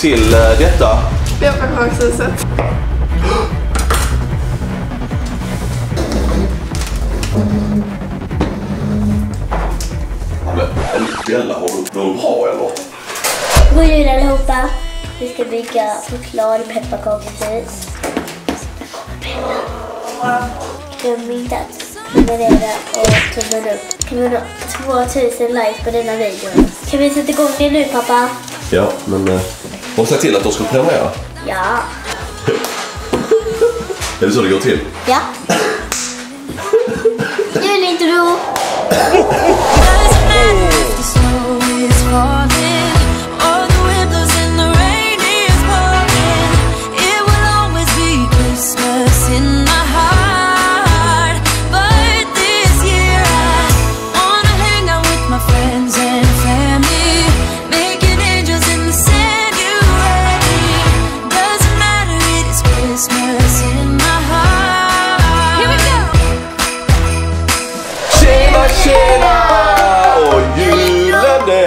Till eh, detta men Bella, har du något bra eller? God jul allihopa! Vi ska bygga choklad pepparkakshus. Glöm inte att prenumerera och tummen upp. Kan vi nå 2000 likes på denna videon? Kan vi sätta igång det nu pappa? Ja, men... Och säg till att de ska prenumerera. Ja. Är det så det går till? Ja. Julintro!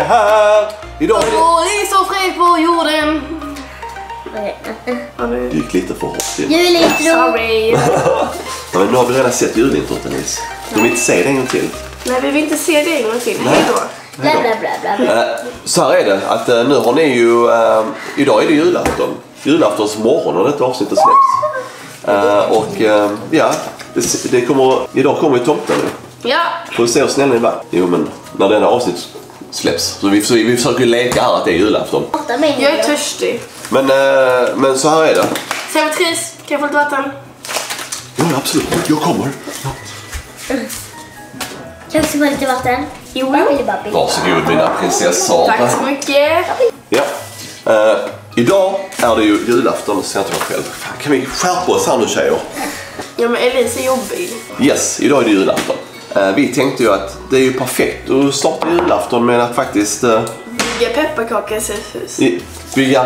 är här! Idag är det... Rolig så fred på jorden. Det gick lite för hårt in. Julintro! Sorry. Men nu har vi redan sett julintrot, Denise. Du vill inte se det en gång till? Nej, vi vill inte se det en gång till. Hej då. Bla bla bla bla. bla. Eh, Så här är det, att eh, nu har ni ju... eh, idag är det julafton. Julaftons morgon när detta avsnittet släpps. Eh, och eh, ja, det, det kommer, idag kommer ju tomten nu. Ja. Får vi se hur snälla ni var. Jo men, när denna avsnitt släpps. Så vi, så vi försöker ju leka här att det är julafton. Jag är törstig. Men, eh, men så här är det. Servitris, kan jag få lite vatten? Ja, absolut. Jag kommer. Kan jag också få lite vatten? Jo. Varsågod mina prinsessor. Tack så mycket. Ja. Eh, idag är det ju julafton, så jag inte mig själv. Fan, kan vi skärpa oss här nu tjejer? Ja, men Elise är jobbig. Yes, idag är det julafton. Eh, vi tänkte ju att det är ju perfekt att starta julafton med att faktiskt uh, Bygga pepparkakshus. bygga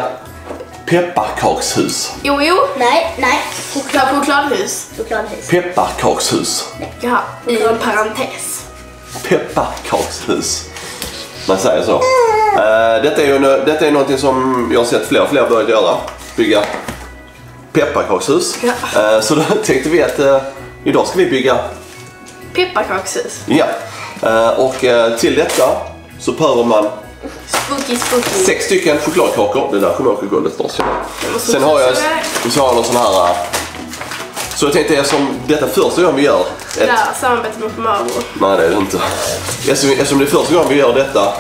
pepparkakshus. Jo, jo. Nej, nej. Choklad, chokladhus. Chokladhus. Pepparkakshus. Jaha, i en parentes. Pepparkakshus. Man säger så. Eh, detta, är ju, detta är någonting som jag har sett fler och fler börjat göra. Bygga pepparkakshus. Ja. Eh, så då tänkte vi att eh, idag ska vi bygga Pepparkakshus. Ja, eh, och eh, till detta så behöver man Spooky, spooky. sex stycken chokladkakor. Det där kommer jag åka golvet snart. känner jag. Sen har jag, så har jag någon sån här... eh, Så jag tänkte eftersom detta första gången vi gör ett... Där, samarbete med Marlboro. Nej det är det inte. Eftersom, eftersom det är första gången vi gör detta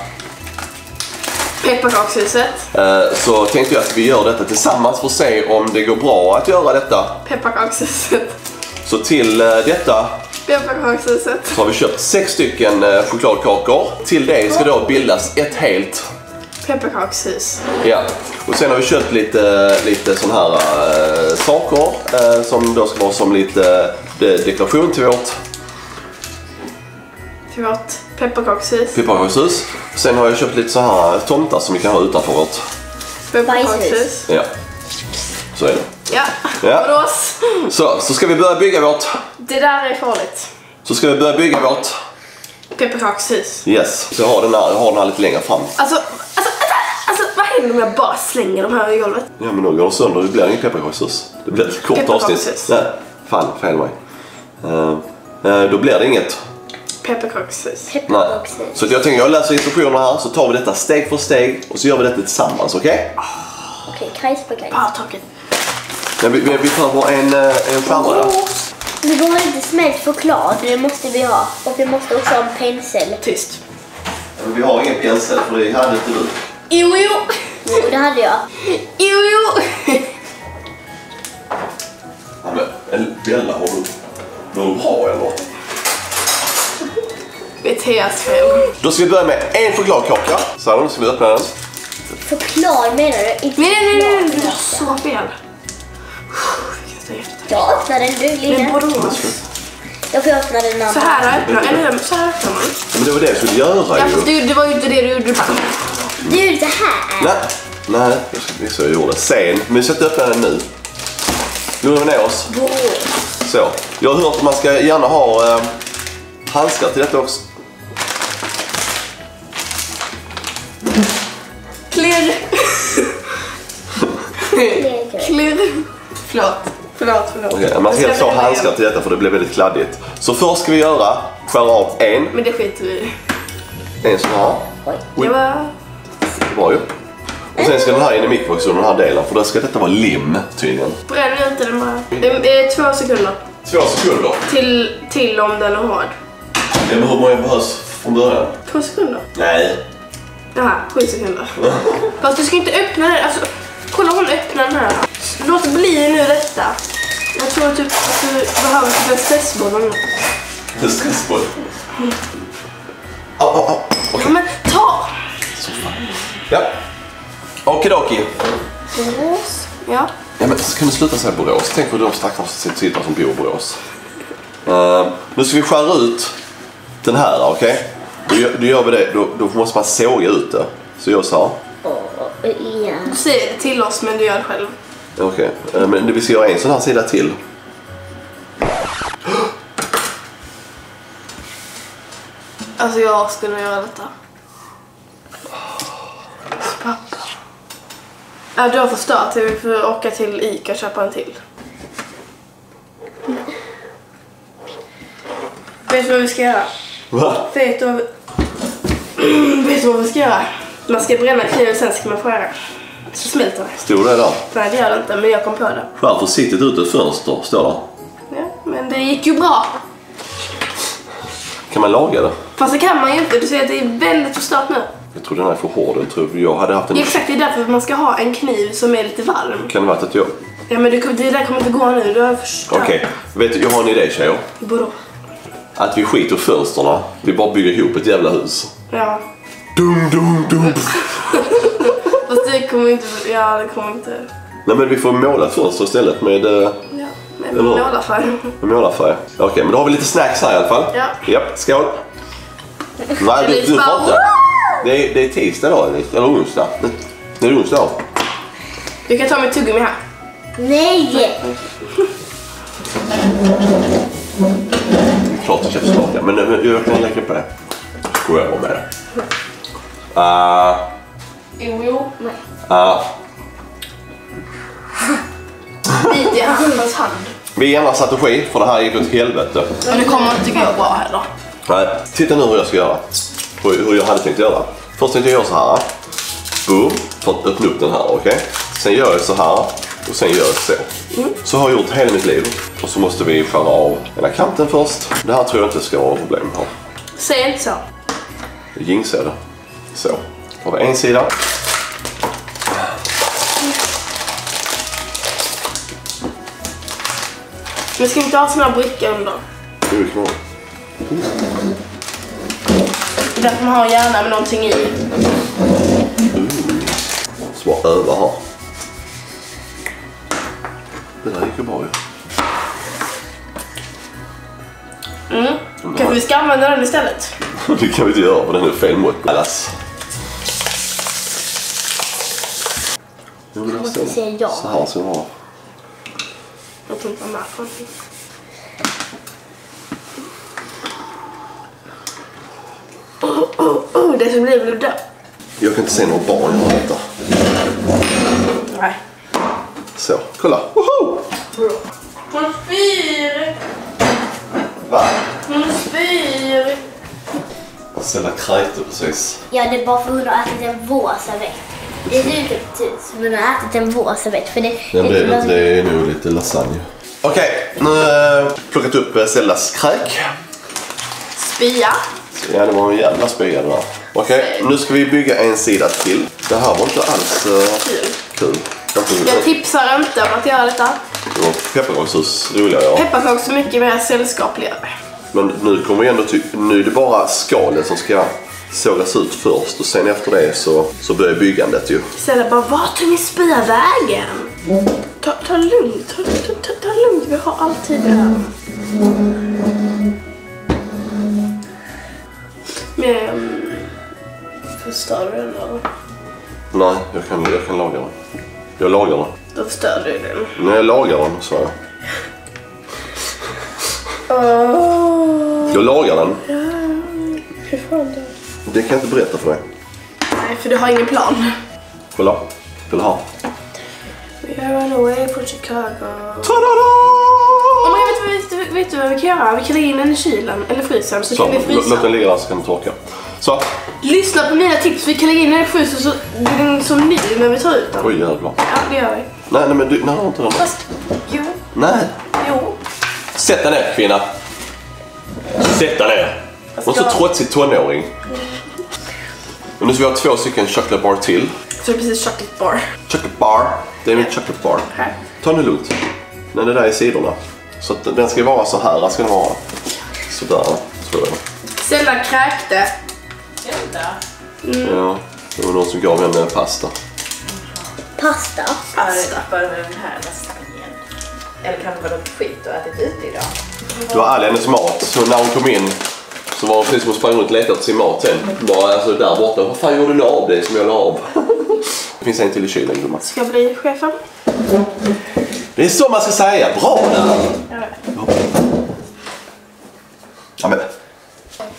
Pepparkakshuset. så tänkte jag att vi gör detta tillsammans för att se om det går bra att göra detta. Pepparkakshuset. Så till eh, detta Pepparkakshuset. så har vi köpt sex stycken eh, chokladkakor. Till det ska då bildas ett helt Pepparkakshus. Ja, och sen har vi köpt lite, lite sån här äh, saker äh, som då ska vara som lite äh, dekoration till vårt Till vårt pepparkakshus. pepparkakshus. Sen har jag köpt lite så här tomtar som vi kan ha utanför vårt. Pepparkakshus. Ja, så är det. Ja, Ja. Så, så ska vi börja bygga vårt. Det där är farligt. Så ska vi börja bygga vårt. Pepparkakshus. Yes, så jag har den här, jag har den här lite längre fram. Alltså, alltså, alltså, alltså, vad händer om jag bara slänger de här i golvet? Ja men då går de sönder, det blir inget pepparkakshus. Det blir ett kort avsnitt. Nej, fan, fel mig. Uh, då blir det inget. Pepparkakshus. Så jag tänker jag läser instruktionerna här så tar vi detta steg för steg och så gör vi detta tillsammans, okej? Okej, kajs på kajs. Men vi, vi, vi behöver en, eh, en skärma där. Vi har inte smält choklad, det måste vi ha. Och vi måste också ha en pensel. Tyst. Vi har ingen pensel för det hade inte du. Jo, jo. Jo, det hade jag. Jo, jo. Ja, men, en- Bella, har du något bra eller? Beteas fel. Då ska vi börja med en chokladkaka. Här, då ska vi öppna den. Choklad menar du? Inte Nej, nej, nej, nej. Du har så fel. Jag öppnar den, du Men lilla. Borås. Jag får öppna den andra. Så här öppnar eller så här öppnar man. Men det var det jag skulle göra Ja, ju. det, det var ju inte det du gjorde. Du gjorde så här. Nej, nej, jag ska visa hur jag gjorde. Sen, men vi ska inte öppna den nu. Lugna ner oss. Så. Jag har hört att man ska gärna ha eh, handskar till detta också. klirr. Klirr. Förlåt. Förlåt, förlåt. Okej, man ska ha vända handskar till detta för det blir väldigt kladdigt. Så först ska vi göra, skära av en, Men det skiter vi en sån här. Det var... Bra ju. Och sen ska den här in i mikrovågsugnen, den här delen, för då ska detta vara lim tydligen. Bränn inte den bara. Det är två sekunder. Två sekunder. Till, till om den är hård. Ja, men hur många behövs från början? Två sekunder. Nej. Jaha, sju sekunder. Fast du ska inte öppna den. Alltså, kolla hon öppnar den här. Låt bli nu detta. Jag tror typ att du behöver typ en stressboll. En stressboll. Au, au, au. Ja, men ta! Ja. Okidoki. Borås. Ja. Ja, men kan du sluta säga Borås? Tänk på de stackars sitter som bor i Borås. Uh, nu ska vi skära ut den här, okej? Då, gör- då gör vi det. Då, då måste man såga ut det. Så gör så här. Du säger det till oss men du gör det själv. Okej, eh, men vi ska göra en sån här sida till. Alltså jag skulle göra detta. Pappa. Ja, du har förstört. Vi får åka till Ica och köpa en till. Vet du vad vi ska göra? Va? Vet du vad vi... Vet du vad vi ska göra? Man ska bränna kniven sen ska man skära. Så smälter det. Stod det där? Nej det gör det inte, men jag kom på det. Skär försiktigt ut ett fönster, står det. Ja, men det gick ju bra. Kan man laga det? Fast det kan man ju inte. Du ser att det är väldigt förstört nu. Jag tror den här är för hård. Jag tror jag hade haft en... Ja, exakt, det är därför man ska ha en kniv som är lite varm. Kan det varit att jag... Ja men det, det där kommer inte gå nu, du har förstört. Okej, vet du, jag har en idé tjejer. Vadå? Att vi skiter fönsterna. Vi bara bygger ihop ett jävla hus. Ja. Dum, dum, dum. Fast det kommer inte... Ja, det kommer inte... Nej men vi får måla fönster istället med, eh, Ja, med målarfärg. med målarfärg. Okej, men då har vi lite snacks här i alla fall. Ja. Japp, skål. Nej, du, du får inte. Det är, det är tisdag då, eller onsdag. Det är onsdag. Du kan ta mitt tuggummi här. Nej! Klart jag ska smaka, men, men jag kan lägga på det. Skojar bara med det. Uh, Jo, jo. uh, Lite i hans hand. vi ändrar strategi för det här gick åt helvete. Men det kommer inte gå bra heller. Nej, titta nu hur jag ska göra. Hur, hur jag hade tänkt göra. Först tänkte jag göra så här. Boom, för att öppna upp den här, okej? Sen gör jag så här och sen gör jag så. Så har jag gjort hela mitt liv. Och så måste vi skära av ena kanten först. Det här tror jag inte ska vara något problem här. Säg inte så. Jag jinxar det. Så. Då har vi en sida. Men ska vi inte ha såna brickor under? Nu är vi kvar. Det är därför man har gärna med någonting i. Så bara öva här. Det där gick ju bra ju. Mm. Kanske vi ska använda den istället? Det kan vi inte göra för den är fel mått. Allas. Jo, säga ja. Så här ska det vara. Jag tror inte jag märker någonting. Oh, oh, oh, det som blir blev dö. Jag kan inte se några barn göra detta. Nej. Så, kolla. Woho! Hon spyr! Va? Hon spyr! Ställa krajter precis. Ja, det är bara för att hon har ätit en vår servett. Det ser ut typ som hon har ätit en vår servett. För det, är nog lite lasagne. Okej, nu har jag plockat upp eh, Sellas kräk. Spya. Ja, det var en jävla spya det där. Okej, nu ska vi bygga en sida till. Det här var inte alls uh, Kul. kul. Jag tipsar inte om att göra detta. Det var pepparkakshus roligare att. Pepparkakor är mycket mer sällskapligare. Men nu kommer vi ändå ty- nu är det bara skalet som ska sågas ut först och sen efter det så, så börjar byggandet ju. Istället bara, vart tog min spya vägen? Ta, ta lugnt, ta, ta, ta, ta lugnt. Vi har alltid det. Men... Förstör du den eller? Nej, jag kan, jag kan laga den. Jag lagar den. Då förstör du den. Nej, jag lagar den, sa jag. Åh. Jag lagar den. Hur fan då? Det kan jag inte berätta för dig. Nej, för du har ingen plan. Kolla. Kolla här. We're on our way from Chicago. Ta-da-da! Oh vet, du, vet, du, vet du vad vi kan göra? Vi kan lägga in den i kylen, eller frysen, så, Så, kan vi frysa. låt den ligga där så kan den torka. Så, Lyssna på mina tips, vi kan lägga in den i frysen så blir den som ny när vi tar ut den. oj jävlar. Ja, det gör vi. Nej, nej men du, nej, inte den. Fast, jo, Nej. jo. Sätt dig ner kvinna. Sätt dig ner. Hon är så trotsig tonåring. Och nu ska vi ha två stycken chocolate bar till. Så det är precis chocolate bar. Chocolate bar. Det är min chocolate bar. Här. Ta det lugnt. Nej, det där är sidorna. Så att den ska vara så här. Ska den vara. Sådär, tror jag. Stella kräkte. Ja, det var någon som gav henne pasta. Pasta. Pasta. Bara med den här lasanjen. Eller kanske var de skit och ätit ute idag. Det var all hennes mat. Så när hon kom in så var det precis som hon sprang runt och letade efter sin mat sen. Bara alltså där borta. Vad fan gjorde du av det som jag la av? Det finns en till i kylen gumman. Ska jag bli chefen? Det är så man ska säga. Bra där! Ja, men,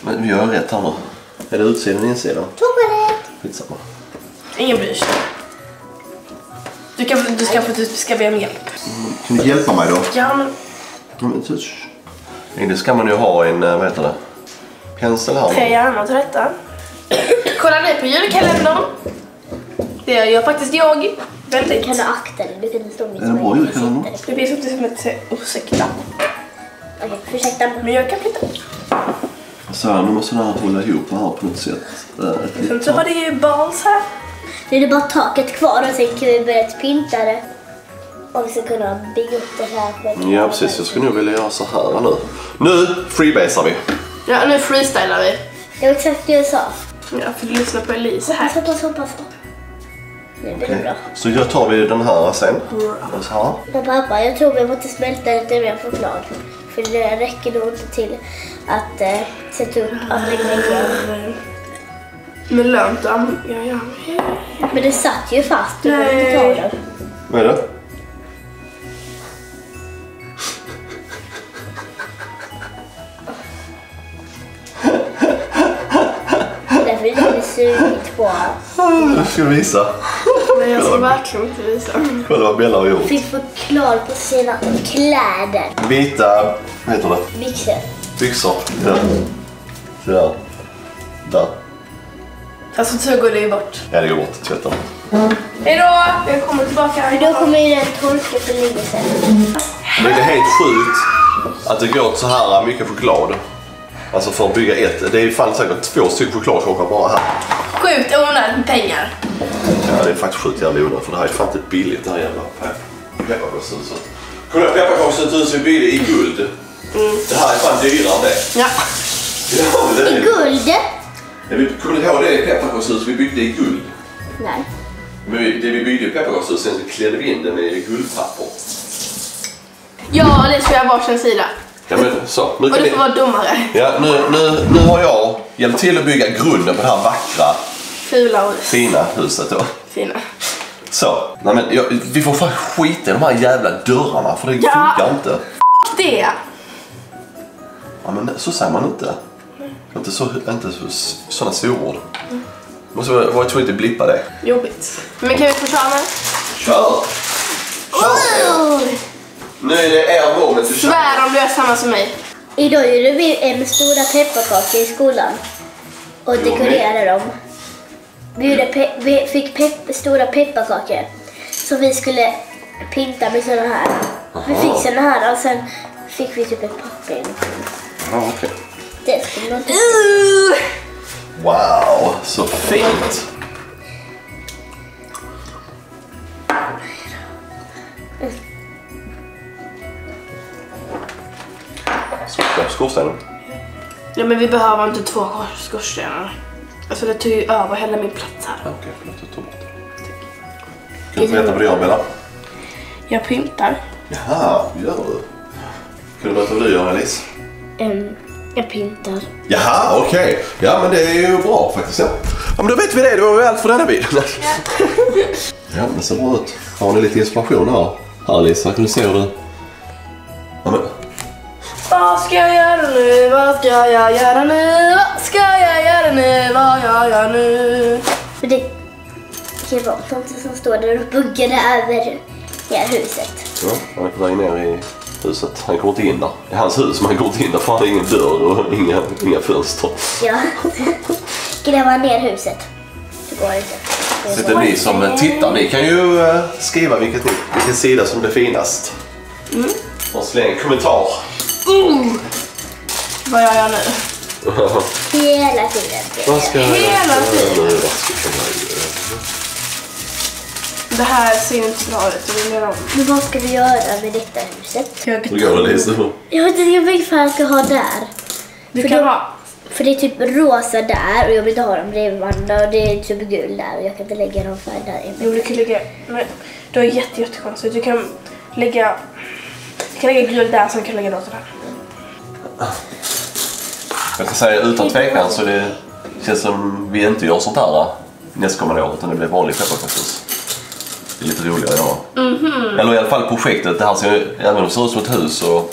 men vi gör rätt här nu. Är det utsidan eller insidan? Choklad. Skitsamma. Ingen bryr sig. Du, kan, du ska få du ska be om hjälp. Kan du hjälpa mig då? Ja, men Ja, men. Egentligen ska man ju ha en, eh, vad heter det? Pensel här. tre hjärnor till detta. Kolla nu på julkalendern. Det gör faktiskt jag. Väldigt. Kan du akta dig? Är det bra julkalender? Det blir som som ett ursäkta. Okej, ursäkta. Men jag kan flytta. Så här, nu måste den här hålla ihop här på något sätt. Eh, ett Sen så har det ju balls här. Nu är det bara taket kvar och sen kan vi börja pynta det. Och vi ska kunna bygga upp det här. Ja precis, jag skulle nog vilja göra så här nu. Nu freebasar vi. Ja, nu freestylar vi. Det var exakt det jag sa. Jag får lyssna på Elise här. Hoppas, hoppas, hoppas. Nu blir det bra. Så då tar vi den här sen. Och så här. Men pappa, jag tror vi måste smälta lite mer choklad. För det räcker nog inte till att eh, sätta upp anläggningen. Men lönt an- ja, ja. Men det satt ju fast. Du Nej. Vad är det? Sugit på. Jag ska visa. Nej, jag ska verkligen inte visa. Kolla vad Bella har gjort. Fick choklad på sina kläder. Vita, vad heter det? Byxor. Byxor. Ja. Sådär. Där. Alltså så går det ju bort. Ja, det går bort. Tvätta. Hejdå! Jag kommer tillbaka. För då kommer ju den torka för länge sedan. Men det är helt sjukt att det går åt så här mycket choklad. Alltså för att bygga ett. Det är fan säkert två stycken chokladkakor bara här. Sjukt onödigt med pengar. Ja, det är faktiskt sjukt jävla onödigt för det här är fan inte billigt det här jävla pe- pepparkakshuset. Kolla pepparkakshuset vi byggde i guld. Det här är fan dyrare än det. Ja. Ja, det är det. Guld? Ja, vi- Kommer du ihåg det pepparkakshus vi byggde i guld? Nej. Men vi, det vi byggde i pepparkakshus, sen så klädde vi in den i guldpapper. Ja, det ska jag varsin sida. Ja men så, nu Och du får vara domare. Ja, nu, nu, nu har jag hjälpt till att bygga grunden på det här vackra, Fula och fina huset då. fina. Så, nej men jag, vi får fan skita i de här jävla dörrarna för det Ja. funkar inte. Det. Ja men så säger man inte. Inte så, inte så, sådana storord. Måste vara, vara tvungen att blippa det. Jobbigt. Men kan vi få köra med? Kör! Kör! Nu är det er moment to shine. Svär om du är samma som mig. Idag gjorde vi en stora pepparkakor i skolan. Och dekorerade dem. Vi, pe- vi fick pepp- stora pepparkakor. Som vi skulle pynta med såna här. Vi Aha. fick såna här och sen fick vi typ ett papper. Ja, okej. Det skulle nog inte... Wow, så fint! Skor- Skorstenen? Ja, men vi behöver inte två skorstenar. Alltså det tar ju över hela min plats här. Okej, förlåt. Jag tar bort det. Kan du berätta vad du gör Bella? Jag pyntar. Jaha, gör du? Kan du berätta vad du gör Alice? Um, jag pyntar. Jaha, okej. Ja, men det är ju bra faktiskt. Ja. ja, men då vet vi det. Det var väl allt för denna bil. ja, men det ser bra ut. Har ni lite inspiration här? Här Alice, här kan du se hur du... Ja, men... Vad ska jag göra nu? Vad ska jag göra nu? Vad ska jag göra nu? Vad jag gör nu? För det kan vara något som står där och buggar över huset. Ja, han är på väg ner i huset. Han kommer inte in där. Det är hans hus men han går inte in där för han har ingen dörr och inga, inga fönster. Ja. Gräva ner huset. Det går inte. Det det ni som tittar, ni kan ju eh, skriva vilket, vilken sida som är finast. Och släng en kommentar. Vad gör jag nu? Hela tiden. Vad ska jag Hela göra tiden. jag göra? Det här ser inte bra ut. Jag vill göra om. Men vad ska vi göra med detta huset? Jag, Hur det? Jag vet inte vilken färg jag ska ha där. du För kan då- ha... För det är typ rosa där och jag vill inte ha dem bredvid varandra och det är typ gul där och jag kan inte lägga någon färg där. Jo, du kan lägga... Men, du har jätte, jättekonstigt. Du kan lägga... Du kan lägga gul där, sen kan du lägga rosa där. Jag kan säga utan tvekan så det känns som vi inte gör sånt här nästkommande år utan det blir vanlig pepparkaktus. Det är lite roligare ja. Eller i alla fall projektet. Det här ser, även om det ser ut som ett hus så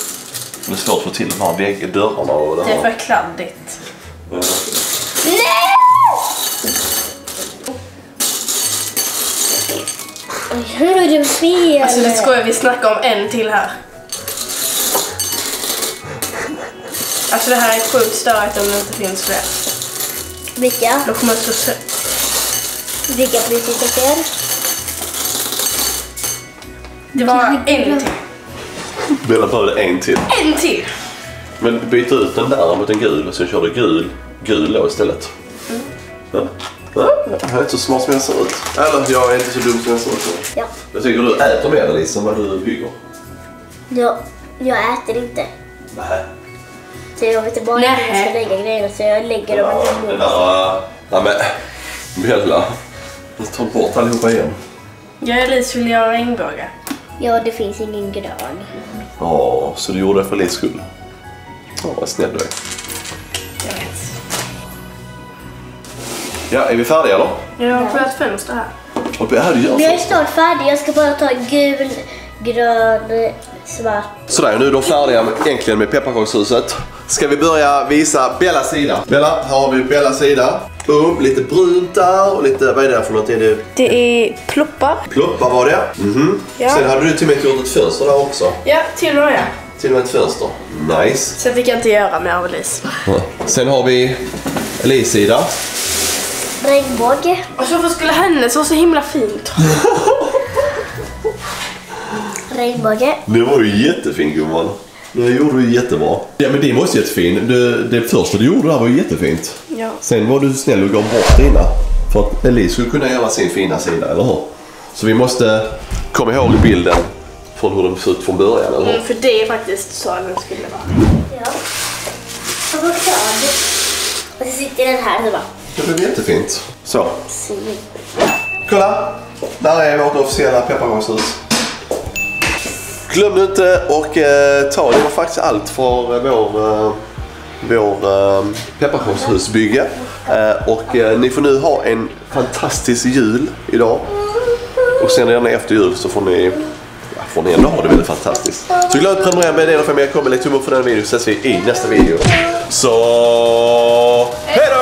det är svårt att få till de här vägg, dörrarna och det Det är här. för kladdigt. Ja. Hur är det fel? Alltså det skojar, vi snackar om en till här. Alltså det här är sjukt störigt om det inte finns fler. Vilka? Då kommer jag slå sö- Vilka prinsessor? Det var en till. Bella behövde en till. En till! Men byt ut den där mot en gul och sen kör du gul, gul då istället. Ja. Ja, jag är inte så smart som jag ser ut. Eller jag är inte så dum som jag ser ut. Ja. Jag tycker du äter mer Elise än vad du bygger. Jag, jag äter inte. Nej. Så jag vet inte bara hur jag ska Nej. lägga grejerna så jag lägger dem Ja, i den min där... Nej men... Bella. Du tar bort allihopa igen. Jag och Elise vill göra regnbågar. Ja, det finns ingen grön. Ja, så du gjorde det för Elis skull? Ja, vad snäll du är. Jag vet. Ja, är vi färdiga då? Jag har ett fönster här. Och det här du gör Men jag är så. snart färdig. Jag ska bara ta gul, grön, svart. Sådär, nu är de färdiga med, egentligen med pepparkakshuset. Ska vi börja visa Bellas sida? Bella, här har vi Bellas sida. Boom, lite brunt där och lite, vad är det för något? Är det Det är ploppar. ploppar var det? Mhm. Ja. Sen hade du till och med gjort ett fönster där också. Ja, till och med. Till och med ett fönster. Nice. Sen fick jag inte göra mer av Elise. Sen har vi Elis sida. Regnbåge. Och så varför skulle hennes vara så himla fint? Regnbåge. Det var ju jättefin gumman. Det gjorde du jättebra. Ja men din var också jättefin. Det, det första du gjorde där var ju jättefint. Ja. Sen var du snäll och gav bort dina. För att Elise skulle kunna göra sin fina sida, eller hur? Så vi måste komma ihåg bilden från hur den såg ut från början, eller hur? Mm, för det är faktiskt så den skulle vara. Ja. Och vad glad. Och så sitter den här så bara. Det blev jättefint. Så, kolla! Där är vårt officiella pepparkakshus. Glöm nu inte och eh, ta, det var faktiskt allt för eh, vår, eh, vår eh, pepparkakshusbygge. Eh, och eh, ni får nu ha en fantastisk jul idag. Och sen redan efter jul så får ni, ja, får ni ändå ha det väldigt fantastiskt. Så glöm inte att prenumerera med det för mer kommer. Lägg tummen upp för den videon så ses vi i nästa video. Så hej då!